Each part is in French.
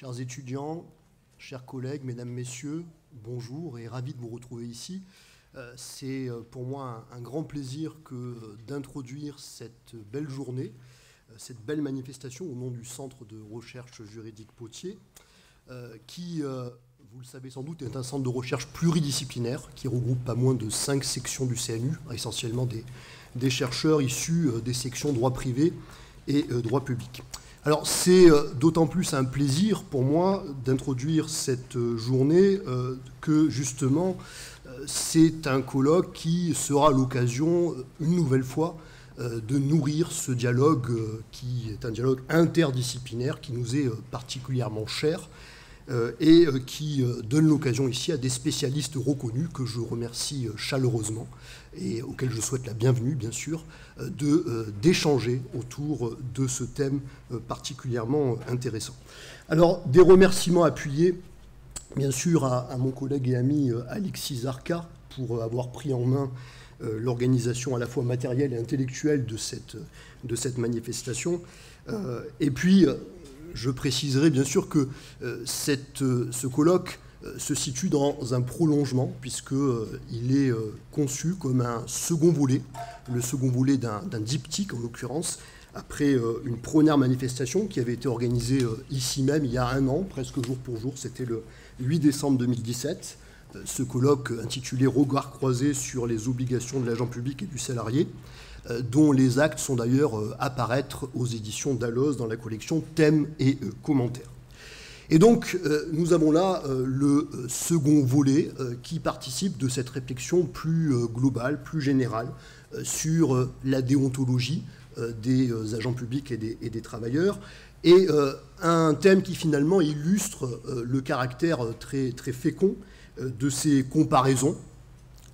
Chers étudiants, chers collègues, mesdames, messieurs, bonjour et ravi de vous retrouver ici. Euh, c'est euh, pour moi un, grand plaisir euh, d'introduire cette belle journée, cette belle manifestation au nom du Centre de recherche juridique Potier, qui, vous le savez sans doute, est un centre de recherche pluridisciplinaire qui regroupe pas moins de cinq sections du CNU, essentiellement des chercheurs issus des sections droit privé et droit public. Alors c'est euh, d'autant plus un plaisir pour moi d'introduire cette euh, journée euh, que justement c'est un colloque qui sera l'occasion une nouvelle fois de nourrir ce dialogue qui est un dialogue interdisciplinaire qui nous est particulièrement cher et qui donne l'occasion ici à des spécialistes reconnus que je remercie chaleureusement et auquel je souhaite la bienvenue, bien sûr, euh, euh, d'échanger autour de ce thème euh, particulièrement intéressant. Alors, des remerciements appuyés, bien sûr, à, mon collègue et ami Alexis Zarka pour avoir pris en main l'organisation à la fois matérielle et intellectuelle de cette, de cette manifestation. et puis, je préciserai bien sûr que cette, ce colloque euh, se situe dans un prolongement, puisqu'il euh, est euh, conçu comme un second volet, le second volet d'un diptyque en l'occurrence, après une première manifestation qui avait été organisée ici même il y a un an, presque jour pour jour, c'était le 8 décembre 2017. Ce colloque intitulé Regard croisé sur les obligations de l'agent public et du salarié, dont les actes sont d'ailleurs à paraître aux éditions Dallos dans la collection Thèmes et commentaires. Et donc, euh, nous avons là euh, le euh, second volet qui participe de cette réflexion plus globale, plus générale, sur la déontologie des agents publics et des, travailleurs, et un thème qui finalement illustre le caractère très, très fécond de ces comparaisons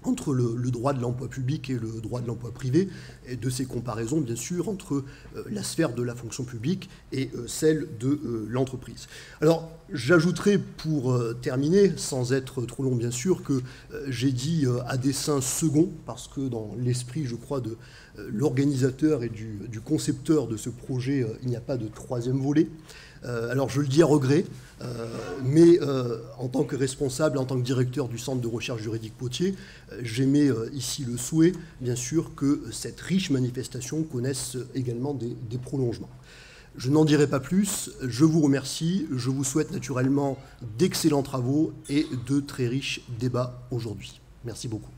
entre le, droit de l'emploi public et le droit de l'emploi privé, et de ces comparaisons, bien sûr, entre euh, la sphère de la fonction publique et euh, celle de euh, l'entreprise. Alors, j'ajouterai pour terminer, sans être trop long, bien sûr, que j'ai dit à dessein second, parce que dans l'esprit, je crois, de l'organisateur et du, concepteur de ce projet, il n'y a pas de troisième volet. Euh, alors je le dis à regret, euh, mais euh, en tant que responsable, en tant que directeur du Centre de recherche juridique Potier, j'émets ici le souhait, bien sûr, que cette riche manifestation connaisse également des, des prolongements. Je n'en dirai pas plus, je vous remercie, je vous souhaite naturellement d'excellents travaux et de très riches débats aujourd'hui. Merci beaucoup.